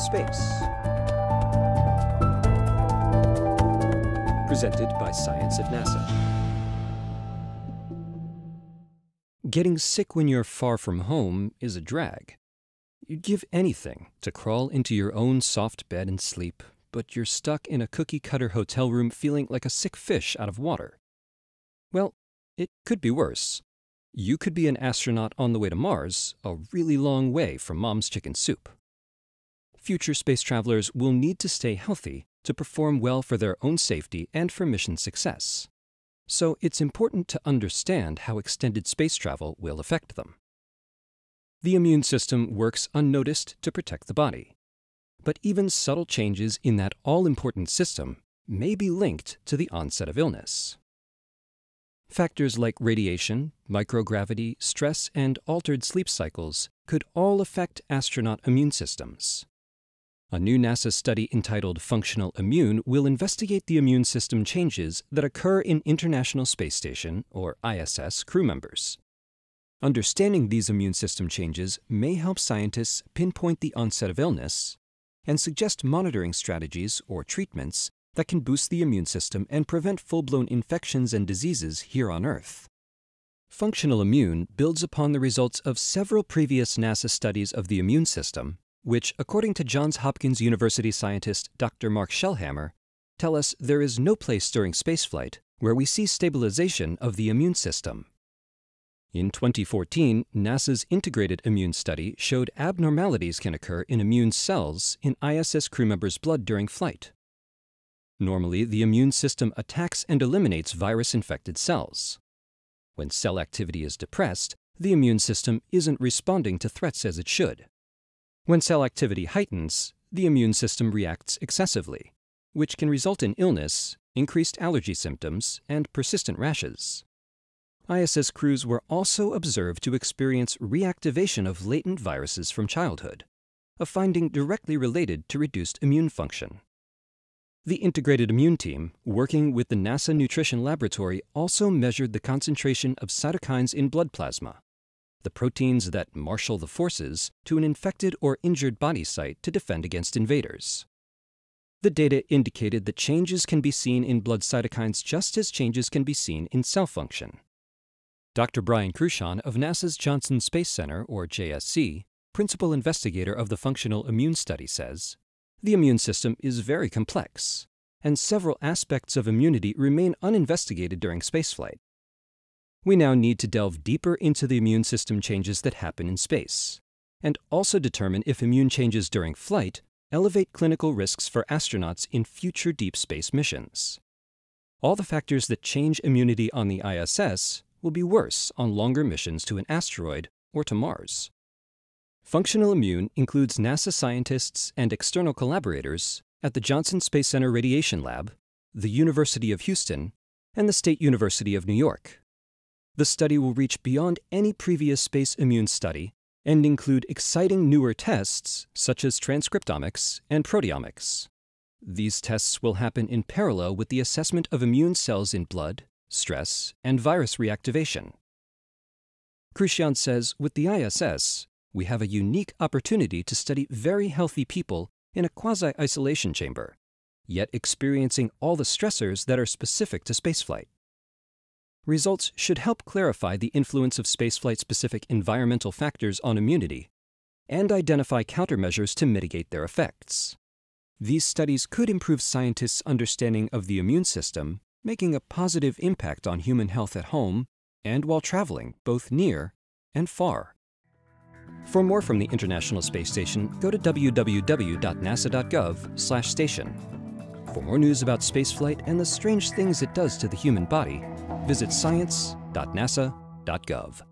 Space. Presented by Science at NASA. Getting sick when you're far from home is a drag. You'd give anything to crawl into your own soft bed and sleep, but you're stuck in a cookie cutter hotel room feeling like a sick fish out of water. Well, it could be worse. You could be an astronaut on the way to Mars, a really long way from mom's chicken soup. Future space travelers will need to stay healthy to perform well for their own safety and for mission success. So it's important to understand how extended space travel will affect them. The immune system works unnoticed to protect the body. But even subtle changes in that all important system may be linked to the onset of illness. Factors like radiation, microgravity, stress, and altered sleep cycles could all affect astronaut immune systems. A new NASA study entitled Functional Immune will investigate the immune system changes that occur in International Space Station, or ISS, crew members. Understanding these immune system changes may help scientists pinpoint the onset of illness and suggest monitoring strategies or treatments that can boost the immune system and prevent full-blown infections and diseases here on Earth. Functional Immune builds upon the results of several previous NASA studies of the immune system, which, according to Johns Hopkins University scientist Dr. Mark Shelhamer, tell us there is no place during spaceflight where we see stabilization of the immune system. In 2014, NASA's Integrated Immune Study showed abnormalities can occur in immune cells in ISS crew members' blood during flight. Normally, the immune system attacks and eliminates virus-infected cells. When cell activity is depressed, the immune system isn't responding to threats as it should. When cell activity heightens, the immune system reacts excessively, which can result in illness, increased allergy symptoms, and persistent rashes. ISS crews were also observed to experience reactivation of latent viruses from childhood, a finding directly related to reduced immune function. The Integrated Immune Team, working with the NASA Nutrition Laboratory, also measured the concentration of cytokines in blood plasma, the proteins that marshal the forces to an infected or injured body site to defend against invaders. The data indicated that changes can be seen in blood cytokines just as changes can be seen in cell function. Dr. Brian Crucian of NASA's Johnson Space Center, or JSC, principal investigator of the Functional Immune Study, says the immune system is very complex, and several aspects of immunity remain uninvestigated during spaceflight. We now need to delve deeper into the immune system changes that happen in space, and also determine if immune changes during flight elevate clinical risks for astronauts in future deep space missions. All the factors that change immunity on the ISS will be worse on longer missions to an asteroid or to Mars. Functional Immune includes NASA scientists and external collaborators at the Johnson Space Center Radiation Lab, the University of Houston, and the State University of New York. The study will reach beyond any previous space immune study and include exciting newer tests such as transcriptomics and proteomics. These tests will happen in parallel with the assessment of immune cells in blood, stress, and virus reactivation. Crucian says with the ISS, we have a unique opportunity to study very healthy people in a quasi-isolation chamber, yet experiencing all the stressors that are specific to spaceflight. Results should help clarify the influence of spaceflight-specific environmental factors on immunity and identify countermeasures to mitigate their effects. These studies could improve scientists' understanding of the immune system, making a positive impact on human health at home and while traveling both near and far. For more from the International Space Station, go to www.nasa.gov/station. For more news about spaceflight and the strange things it does to the human body, visit science.nasa.gov.